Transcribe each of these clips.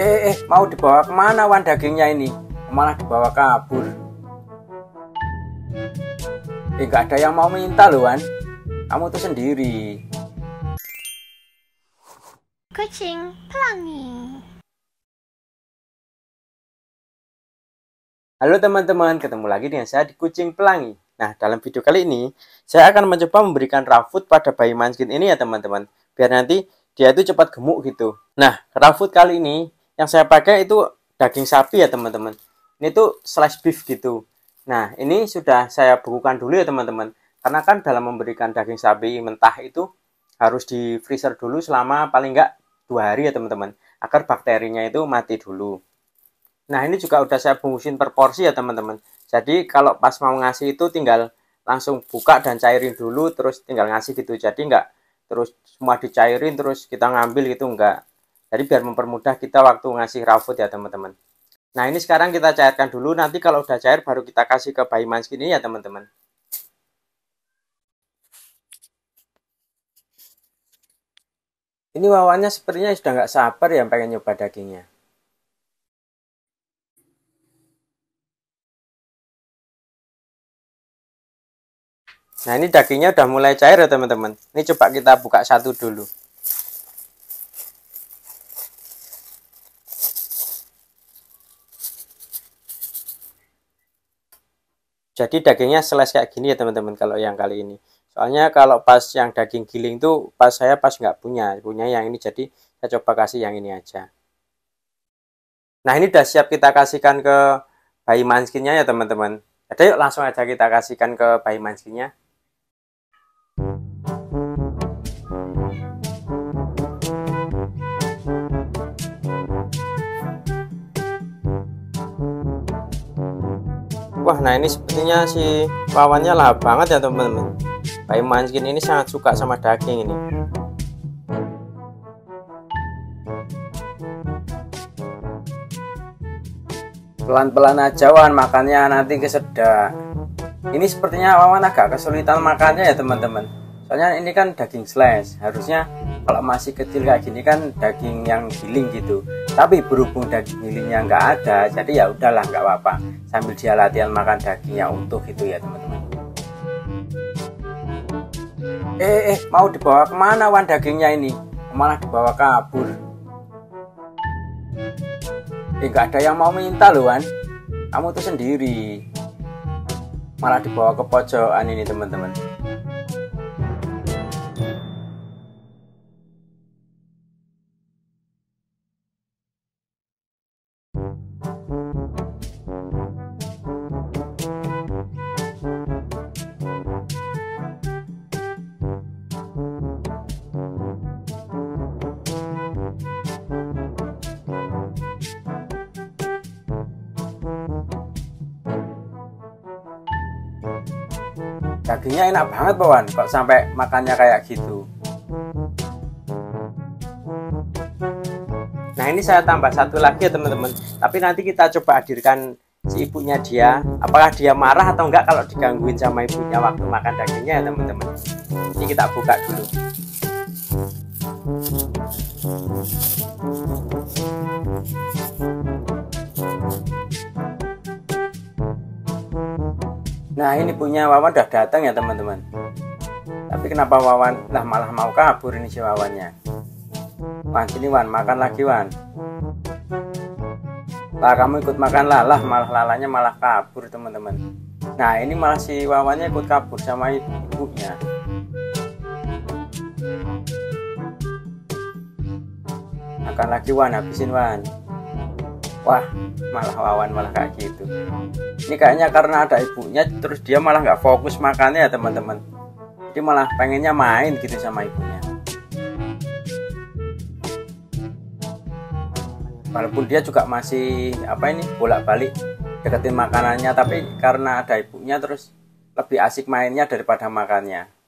Eh, eh, mau dibawa ke mana wan dagingnya ini? Malah dibawa kabur. Eh, nggak ada yang mau minta loh wan. Kamu tuh sendiri. Kucing pelangi. Halo teman-teman, ketemu lagi dengan saya di Kucing Pelangi. Nah, dalam video kali ini, saya akan mencoba memberikan raw food pada bayi manskin ini ya teman-teman. Biar nanti dia itu cepat gemuk gitu. Nah, raw food kali ini yang saya pakai itu daging sapi ya teman-teman. Ini tuh slash beef gitu. Nah, ini sudah saya bukukan dulu ya teman-teman. Karena kan dalam memberikan daging sapi mentah itu harus di freezer dulu selama paling enggak dua hari ya teman-teman. Agar bakterinya itu mati dulu. Nah ini juga udah saya bungkusin per porsi ya teman-teman. Jadi kalau pas mau ngasih itu tinggal langsung buka dan cairin dulu terus tinggal ngasih gitu. Jadi nggak terus semua dicairin terus kita ngambil gitu enggak. Jadi biar mempermudah kita waktu ngasih raw food ya teman-teman. Nah ini sekarang kita cairkan dulu. Nanti kalau udah cair baru kita kasih ke bayi manskin ini ya teman-teman. Ini wawannya sepertinya sudah nggak sabar ya pengen nyoba dagingnya. Nah ini dagingnya udah mulai cair ya teman-teman. Ini coba kita buka satu dulu. Jadi dagingnya seles kayak gini ya teman-teman kalau yang kali ini. Soalnya kalau pas yang daging giling tuh pas saya pas nggak punya, punya yang ini jadi saya coba kasih yang ini aja. Nah ini udah siap kita kasihkan ke bayi manskinnya ya teman-teman. Jadi yuk langsung aja kita kasihkan ke bayi manskinnya. Wah, nah ini sepertinya si lawannya lah banget ya teman-teman. Bayi manskin ini sangat suka sama daging ini. Pelan-pelan aja Wan makannya nanti kesedak. Ini sepertinya Wawan agak kesulitan makannya ya teman-teman. Soalnya ini kan daging slash. Harusnya kalau masih kecil kayak gini kan daging yang giling gitu tapi berhubung daging gilingnya nggak ada jadi ya udahlah nggak apa-apa. Sambil dia latihan makan dagingnya utuh gitu ya teman-teman. Eh eh mau dibawa ke mana wan dagingnya ini? Malah dibawa kabur? Eh nggak ada yang mau minta loh wan. Kamu tuh sendiri. Malah dibawa ke pojokan ini teman-teman dagingnya enak banget bawan kok sampai makannya kayak gitu. Nah ini saya tambah satu lagi ya teman-teman. Tapi nanti kita coba hadirkan si ibunya dia. Apakah dia marah atau enggak kalau digangguin sama ibunya waktu makan dagingnya ya teman-teman? Ini kita buka dulu Nah ini punya Wawan udah datang ya teman-teman. Tapi kenapa Wawan lah malah mau kabur ini si Wawannya? Wan sini Wan makan lagi Wan. Lah kamu ikut makan lah lah malah lalanya malah kabur teman-teman. Nah ini malah si Wawannya ikut kabur sama ibunya. Makan lagi Wan habisin Wan. Wah malah wawan malah kayak gitu. Ini kayaknya karena ada ibunya terus dia malah nggak fokus makannya ya teman-teman. Jadi malah pengennya main gitu sama ibunya. Walaupun dia juga masih apa ini bolak-balik deketin makanannya tapi karena ada ibunya terus lebih asik mainnya daripada makannya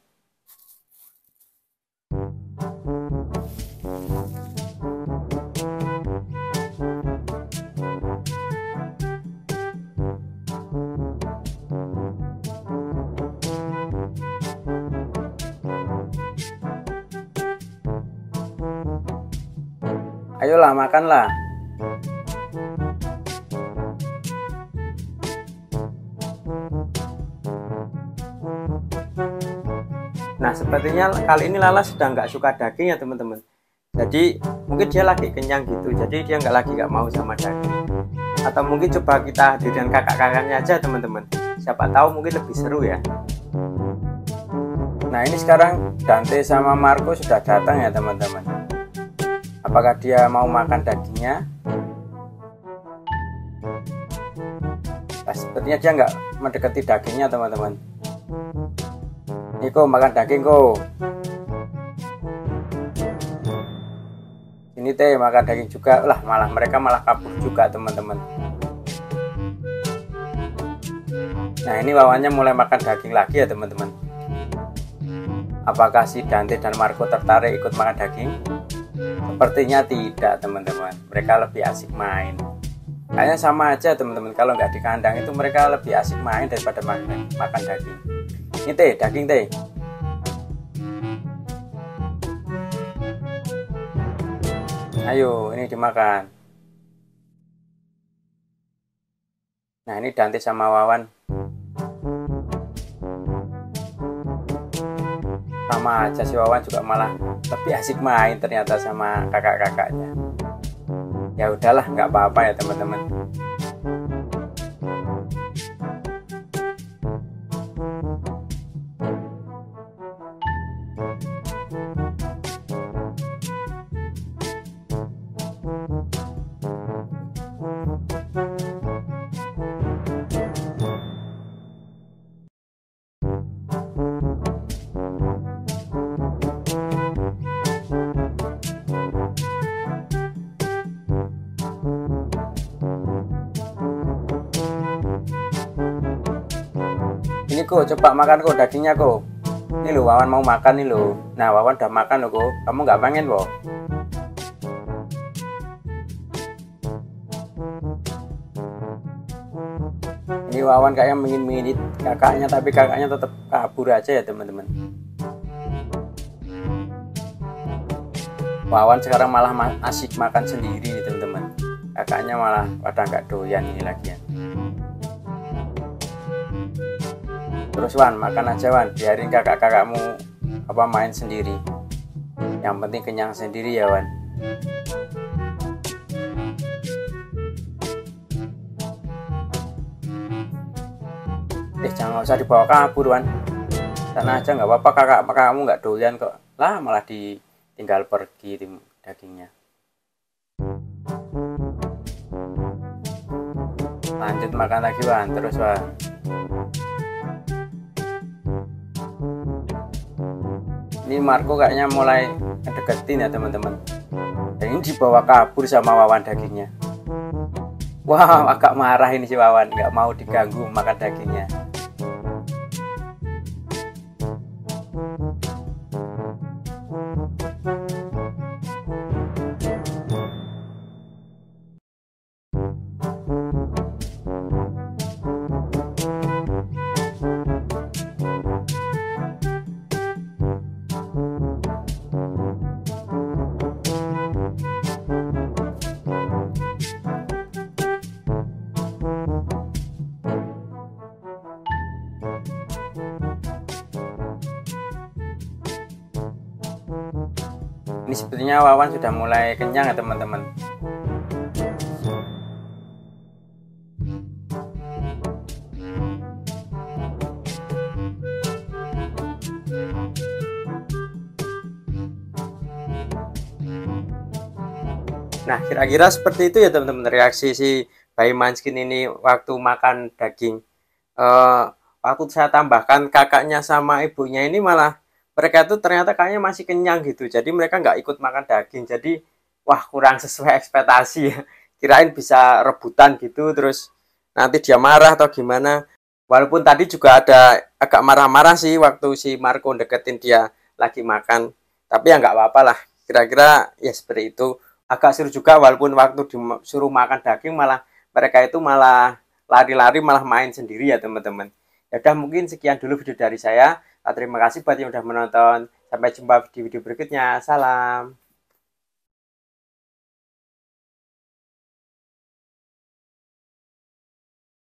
ayolah makanlah Nah, sepertinya kali ini Lala sedang nggak suka daging ya teman-teman. Jadi mungkin dia lagi kenyang gitu, jadi dia nggak lagi nggak mau sama daging. Atau mungkin coba kita hadir dengan kakak-kakaknya aja teman-teman. Siapa tahu mungkin lebih seru ya. Nah ini sekarang Dante sama Marco sudah datang ya teman-teman. Apakah dia mau makan dagingnya? Nah, sepertinya dia nggak mendekati dagingnya teman-teman. Niko makan daging kok. Ini teh makan daging juga lah malah mereka malah kabur juga teman-teman. Nah ini wawannya mulai makan daging lagi ya teman-teman. Apakah si Dante dan Marco tertarik ikut makan daging? Sepertinya tidak teman-teman. Mereka lebih asik main. Kayaknya sama aja teman-teman. Kalau nggak di kandang itu mereka lebih asik main daripada makan, makan daging. Ini teh, daging teh. Ayo, ini dimakan. Nah, ini Dante sama Wawan. Sama aja si Wawan juga malah lebih asik main ternyata sama kakak-kakaknya. Ya udahlah, nggak apa-apa ya teman-teman. Kok coba makan kok dagingnya kok. Ini loh Wawan mau makan nih loh nah Wawan udah makan loh kok. Kamu nggak pengen kok ini Wawan kayak ingin menginit kakaknya tapi kakaknya tetap kabur aja ya teman-teman. Wawan sekarang malah asik makan sendiri nih teman-teman. Kakaknya malah pada nggak doyan ini lagi ya terus Wan makan aja Wan. Biarin kakak-kakakmu apa main sendiri. Yang penting kenyang sendiri ya Wan. Eh jangan usah dibawa kabur Wan. Sana aja nggak apa-apa. Kakak kakakmu nggak doyan kok. Lah malah ditinggal pergi tim dagingnya. Lanjut makan lagi Wan. Terus Wan ini Marco kayaknya mulai deketin ya teman-teman. Dan ini dibawa kabur sama Wawan dagingnya. Wah wow, agak marah ini si Wawan. Nggak mau diganggu makan dagingnya ini sepertinya Wawan sudah mulai kenyang ya teman-teman. Nah, kira-kira seperti itu ya teman-teman reaksi si bayi manskin ini waktu makan daging. Uh, waktu saya tambahkan kakaknya sama ibunya ini malah mereka tuh ternyata kayaknya masih kenyang gitu. Jadi mereka nggak ikut makan daging. Jadi wah kurang sesuai ekspektasi ya. Kirain bisa rebutan gitu terus nanti dia marah atau gimana. Walaupun tadi juga ada agak marah-marah sih waktu si Marco deketin dia lagi makan. Tapi ya nggak apa-apa lah. Kira-kira ya seperti itu agak seru juga walaupun waktu disuruh makan daging malah mereka itu malah lari-lari malah main sendiri ya teman-teman. Ya udah mungkin sekian dulu video dari saya. Terima kasih buat yang udah menonton. Sampai jumpa di video berikutnya. Salam